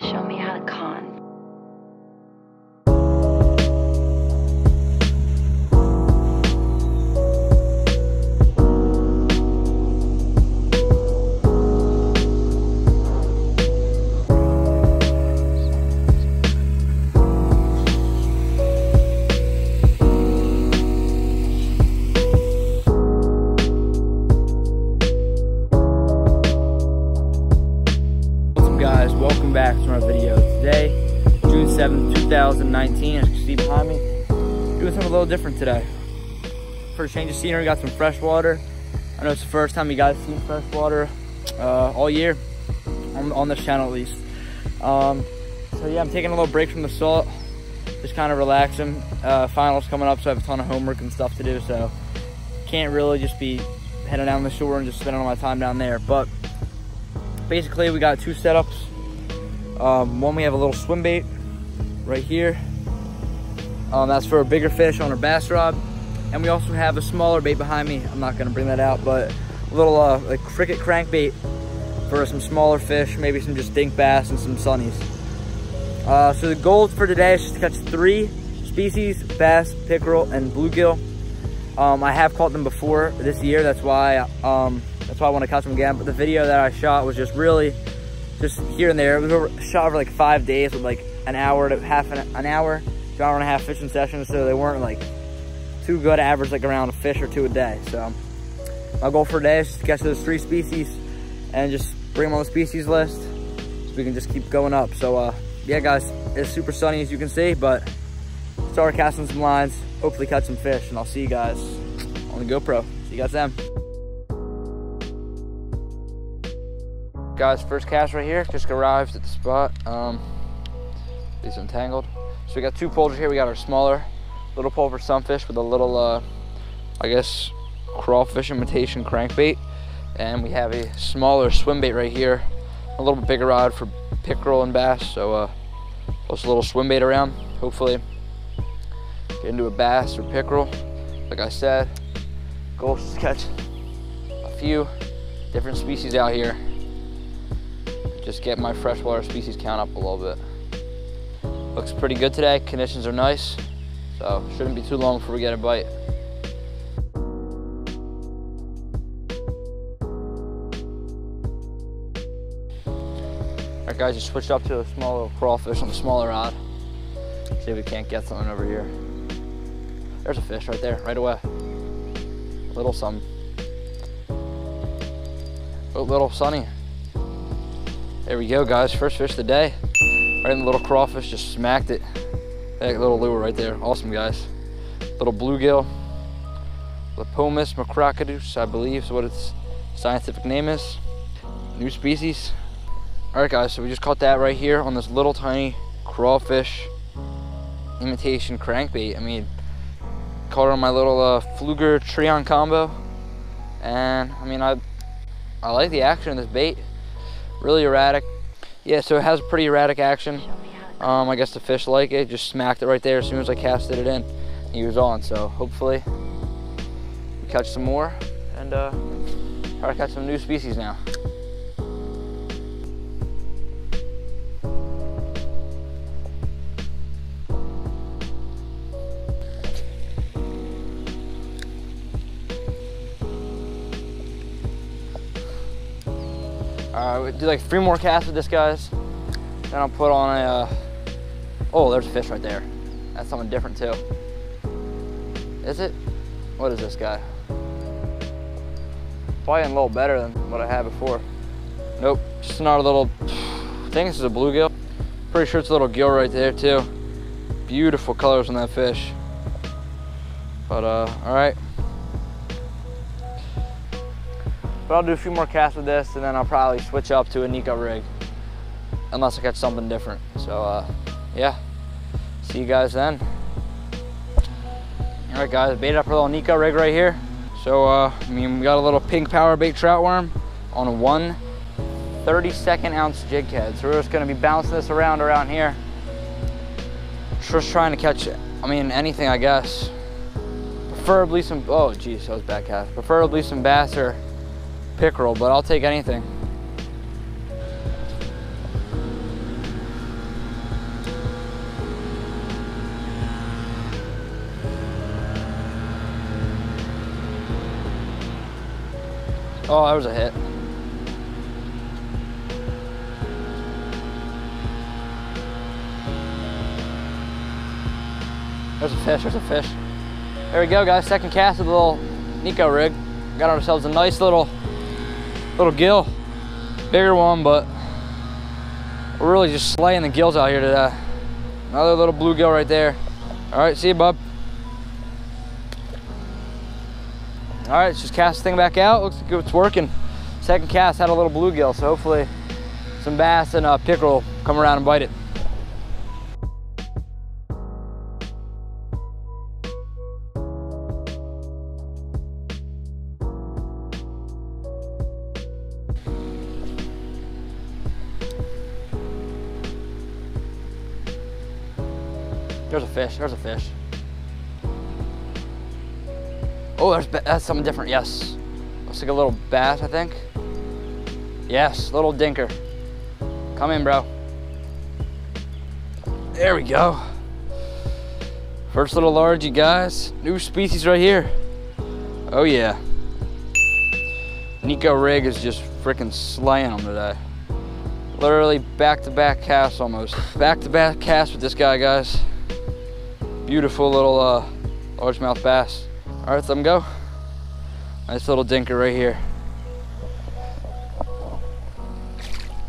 Show me how to con. Doing something a little different today. For a change of scenery, got some fresh water. I know it's the first time you guys seen fresh water uh, all year, on, on this channel at least. Um, so yeah, I'm taking a little break from the salt, just kind of relaxing. Uh, finals coming up, so I have a ton of homework and stuff to do, so can't really just be heading down the shore and just spending all my time down there. But basically we got two setups. Um, one we have a little swim bait right here. Um, that's for a bigger fish on our bass rod. And we also have a smaller bait behind me. I'm not gonna bring that out, but a little uh, like cricket crankbait for some smaller fish, maybe some just dink bass and some sunnies. Uh, so the goal for today is just to catch three species, bass, pickerel, and bluegill. Um, I have caught them before this year, that's why um, that's why I want to catch them again. But the video that I shot was just really just here and there. It was over, shot over like five days with like an hour to half an, an hour to hour and a half fishing sessions. So they weren't like too good average like around a fish or two a day. So my goal for today is just to catch those three species and just bring them on the species list so we can just keep going up. So uh, yeah, guys, it's super sunny as you can see, but start casting some lines, hopefully catch some fish, and I'll see you guys on the GoPro. See you guys then. Guys, first cast right here, just arrived at the spot. Um, these entangled. So we got two poles here. We got our smaller little pole for sunfish with a little, uh, I guess, crawfish imitation crankbait. And we have a smaller swim bait right here. A little bigger rod for pickerel and bass. So uh, plus a little swim bait around. Hopefully get into a bass or pickerel. Like I said, goal is to catch a few different species out here just get my freshwater species count up a little bit. Looks pretty good today, conditions are nice, so shouldn't be too long before we get a bite. All right guys, just switched up to a small little crawfish on the smaller rod. See if we can't get something over here. There's a fish right there, right away. A Little sun. Oh, little sunny. There we go, guys. First fish of the day. Right in the little crawfish, just smacked it. That little lure right there. Awesome, guys. Little bluegill. Lepomis macrochirus, I believe is what its scientific name is. New species. All right, guys, so we just caught that right here on this little tiny crawfish imitation crankbait. I mean, caught it on my little uh, Pflueger Trion combo. And, I mean, I, I like the action of this bait really erratic. Yeah, so it has a pretty erratic action. Um, I guess the fish like it, just smacked it right there as soon as I casted it in. He was on, so hopefully we catch some more and uh, try to catch some new species now. We do like three more casts with this, guys. Then I'll put on a, uh, oh, there's a fish right there. That's something different too. Is it? What is this guy? Probably a little better than what I had before. Nope, just another little, I think this is a bluegill. Pretty sure it's a little gill right there too. Beautiful colors on that fish. But uh, all right. But I'll do a few more casts with this and then I'll probably switch up to a Neko rig. Unless I catch something different. So uh, yeah, see you guys then. All right guys, baited up a little Neko rig right here. So uh, I mean, we got a little pink power bait trout worm on a one 32nd ounce jig head. So we're just gonna be bouncing this around around here. Just trying to catch, I mean, anything I guess. Preferably some, oh geez, that was bad cast. Preferably some bass or pickerel, but I'll take anything. Oh, that was a hit. There's a fish, there's a fish. There we go guys, second cast of the little Neko rig. Got ourselves a nice little little gill. Bigger one, but we're really just slaying the gills out here today. Another little bluegill right there. All right, see you, bub. All right, let's just cast the thing back out. Looks like it's working. Second cast had a little bluegill, so hopefully some bass and a pickerel come around and bite it. There's a fish, there's a fish. Oh, there's that's something different, yes. Looks like a little bass, I think. Yes, little dinker. Come in, bro. There we go. First little large, you guys. New species right here. Oh yeah. Neko rig is just freaking slaying them today. Literally back-to-back -back casts almost. Back-to-back -back cast with this guy, guys. Beautiful little uh, largemouth bass. All right, let them go. Nice little dinker right here.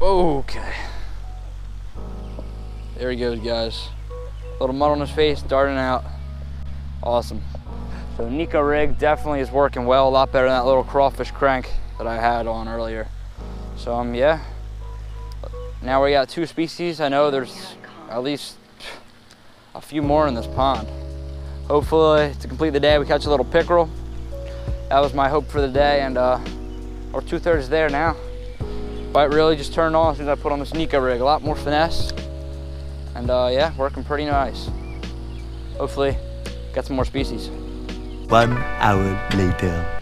Okay. There he goes, guys. Little mud on his face, darting out. Awesome. So Neko rig definitely is working well, a lot better than that little crawfish crank that I had on earlier. So um, yeah. Now we got two species. I know there's at least a few more in this pond. Hopefully to complete the day we catch a little pickerel. That was my hope for the day and uh, we're two thirds there now. But really just turned on as soon as I put on this Neko rig. A lot more finesse. And uh, yeah, working pretty nice. Hopefully get some more species. One hour later.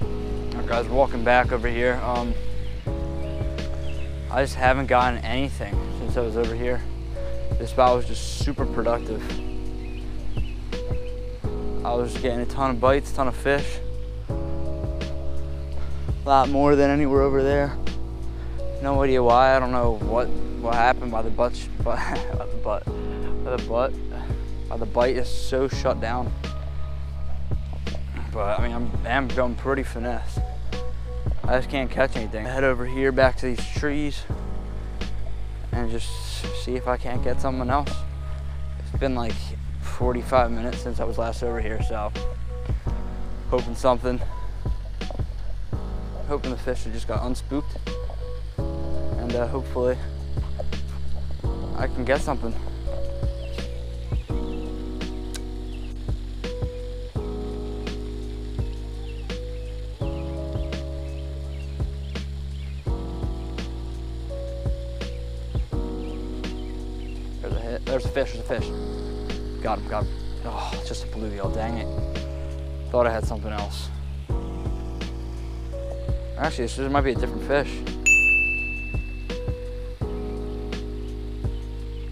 Our guys, we're walking back over here. Um, I just haven't gotten anything since I was over here. This spot was just super productive. I was just getting a ton of bites, ton of fish. A lot more than anywhere over there. No idea why. I don't know what what happened by the butt, by the butt, by the butt, by the bite is so shut down. But I mean, I'm, I'm going pretty finesse. I just can't catch anything. Head over here back to these trees and just see if I can't get something else. It's been like 45 minutes since I was last over here, so hoping something. Hoping the fish just got unspooked. And uh, hopefully I can get something. There's a hit. There's a fish. There's a fish. Got him. Got him. Oh, just a bluegill. Dang it. Thought I had something else. Actually, this might be a different fish.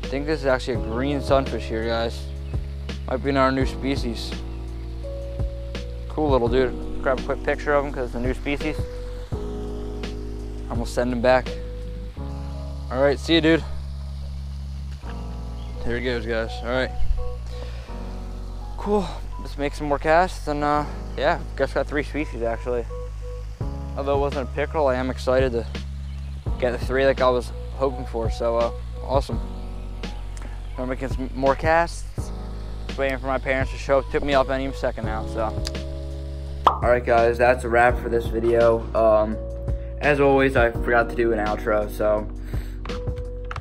I think this is actually a green sunfish here, guys. Might be in our new species. Cool little dude. Grab a quick picture of him because it's a new species. I'm gonna send him back. All right, see you, dude. Here he goes, guys. All right. Cool. Let's make some more casts and uh, yeah, guess got three species actually. Although it wasn't a pickerel, I am excited to get the three like I was hoping for. So uh, awesome. I'm making some more casts. Just waiting for my parents to show up. Took me up any second now. So. All right, guys, that's a wrap for this video. Um, as always, I forgot to do an outro. So,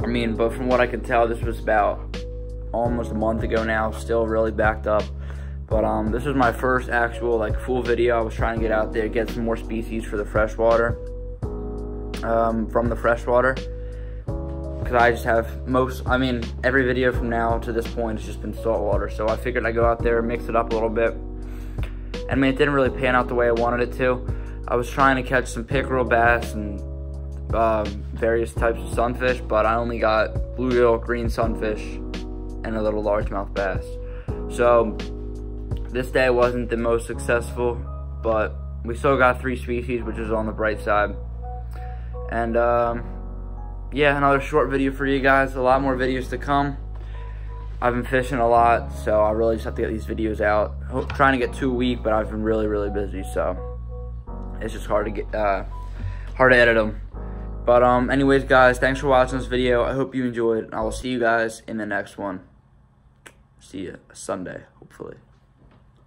I mean, but from what I can tell, this was about almost a month ago now. Still really backed up. But um, this was my first actual like full video. I was trying to get out there, get some more species for the freshwater, um, from the freshwater. Because I just have most, I mean, every video from now to this point has just been saltwater. So I figured I'd go out there, and mix it up a little bit. And I mean, it didn't really pan out the way I wanted it to. I was trying to catch some pickerel bass and uh, various types of sunfish, but I only got bluegill, green sunfish, and a little largemouth bass. So this day wasn't the most successful, but we still got three species, which is on the bright side. And um, yeah, another short video for you guys. A lot more videos to come. I've been fishing a lot, so I really just have to get these videos out. Trying to get two a week, but I've been really, really busy, so it's just hard to get, uh, hard to edit them. But um, anyways, guys, thanks for watching this video. I hope you enjoyed. and I will see you guys in the next one. See you Sunday, hopefully.